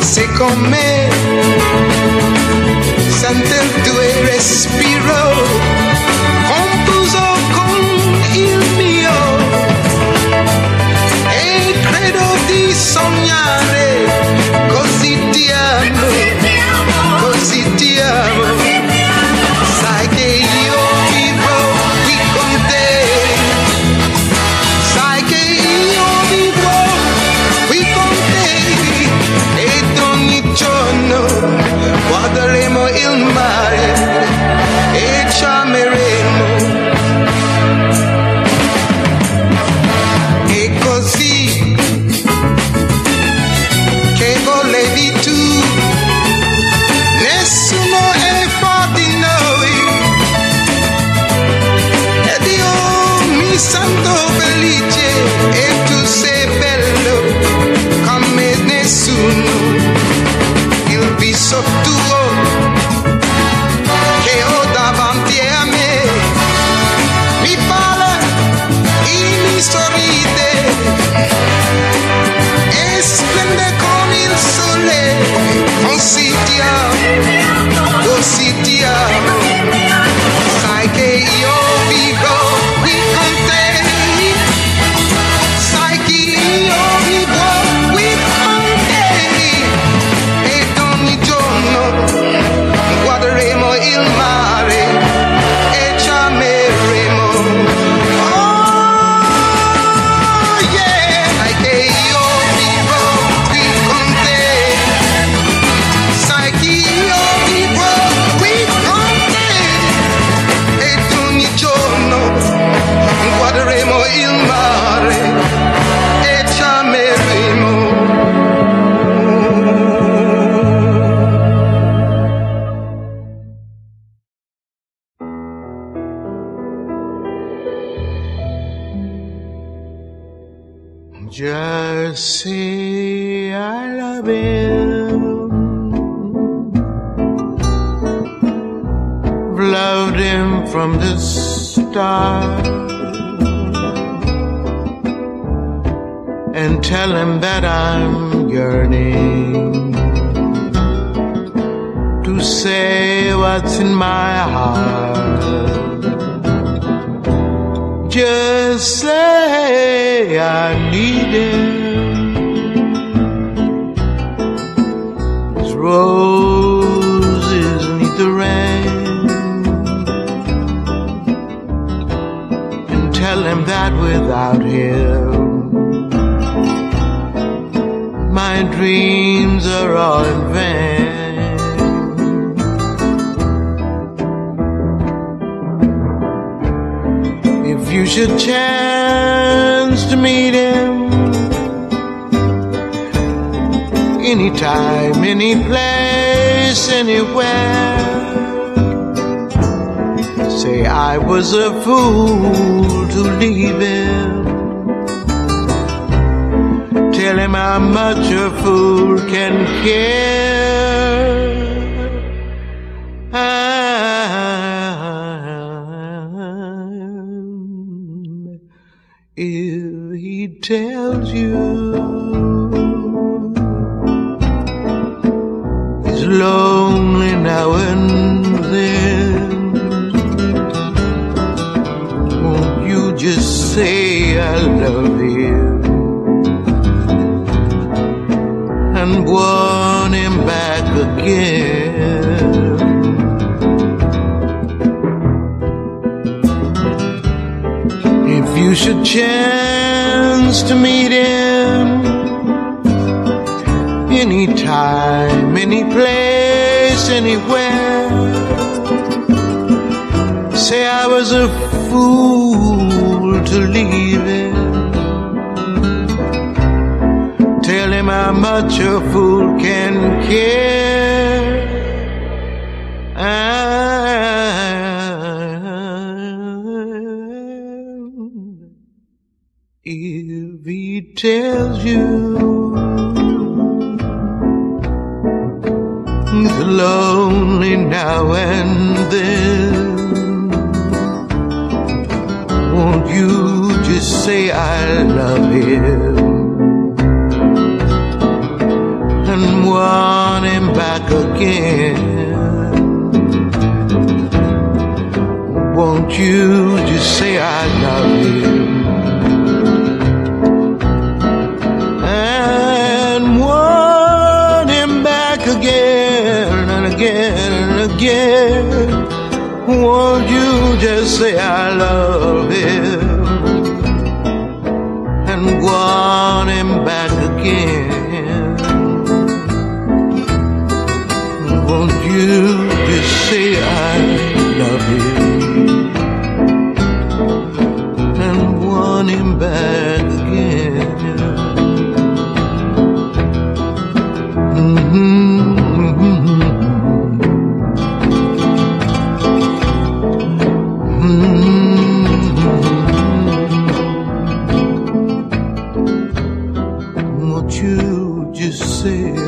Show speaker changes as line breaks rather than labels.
c'est come sente il tuo respiro Just say I love him. Loved him from the start. And tell him that I'm yearning to say what's in my heart. Just say I need him. His roses need the rain. And tell him that without him, my dreams are all in vain. You should chance to meet him anytime, any place, anywhere, say I was a fool to leave him. Tell him how much a fool can care. Tells you he's lonely now and then, won't you just say I love you and want him back again? If you should to meet him anytime, any place, anywhere, say I was a fool to leave him. Tell him how much a fool can care. If he tells you is lonely now and then. Won't you just say I love him and want him back again? Won't you again again. Won't you just say I love him? And want him back again. Won't you just say I love him? you just said.